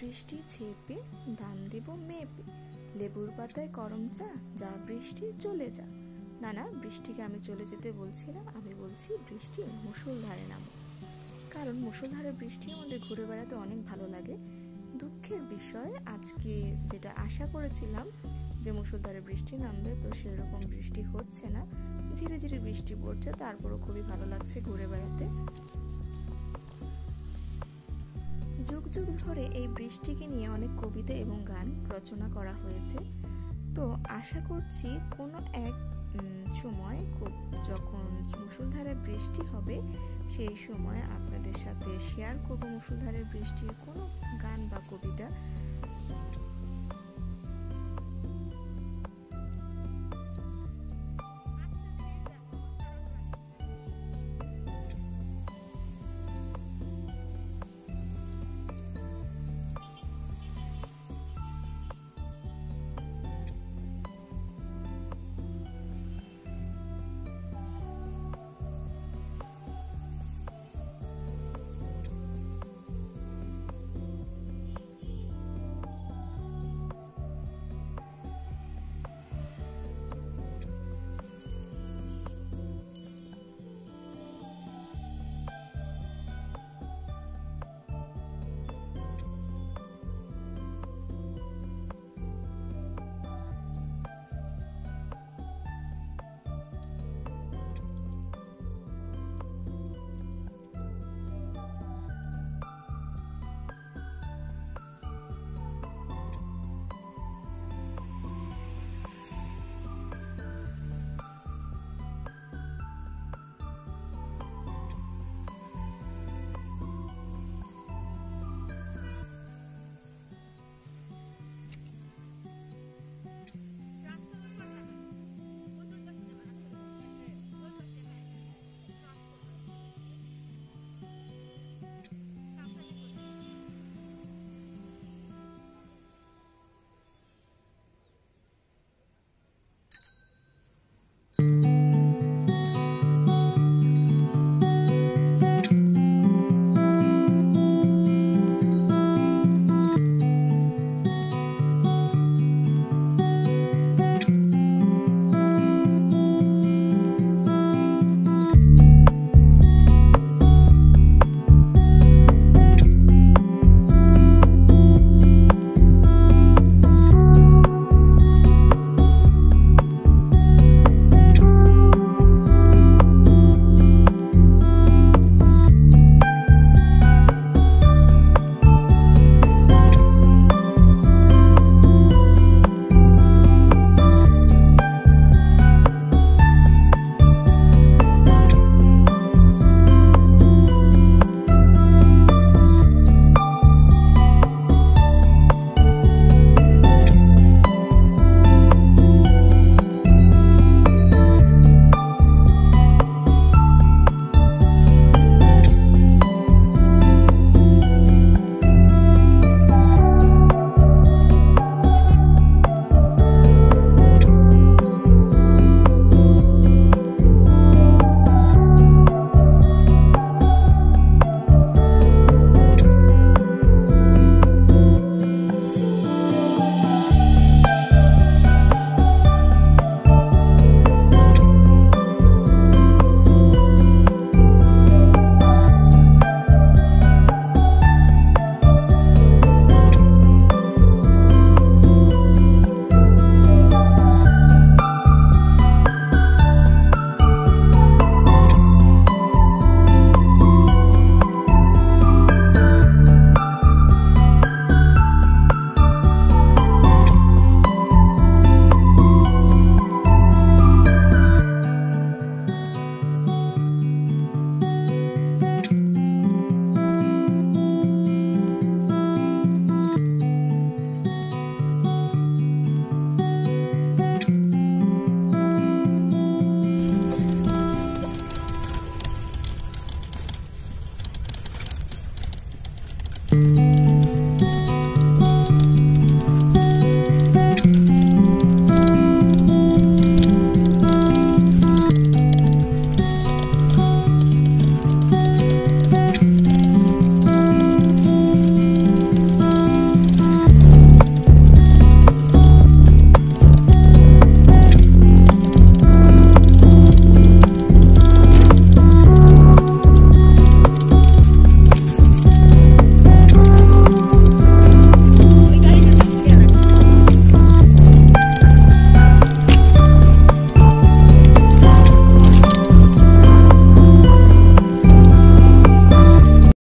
বৃষ্টি ছেপে, দান দেব মেপে। লেবুর পাতায় করম চা, যা বৃষ্টি চলে যা। না না বৃষ্টিকে আমি চলে যেতে বলছি না, আমি বলছি বৃষ্টি মুসুলধারে নামো। কারণ মুসুলধারে বৃষ্টি আমাদের ঘুরে বেড়াতে অনেক ভালো লাগে। দুঃখের বিষয়, আজকে যেটা আশা করেছিলাম যে মুসুলধারে বৃষ্টি নামবে, তো সেরকম বৃষ্টি হচ্ছে না। ধীরে ধীরে বৃষ্টি পড়ছে, তারপরও খুবই ভালো লাগছে ঘুরে বেড়াতে। যুগ যুগ ধরে এই বৃষ্টিকে নিয়ে অনেক কবিতা এবং গান রচনা করা হয়েছে। তো আশা করছি কোনো এক সময় যখন মুসুলধারে বৃষ্টি হবে, সেই সময় আপনাদের সাথে শেয়ার করব মুসুলধারে বৃষ্টির কোনো গান বা কবিতা।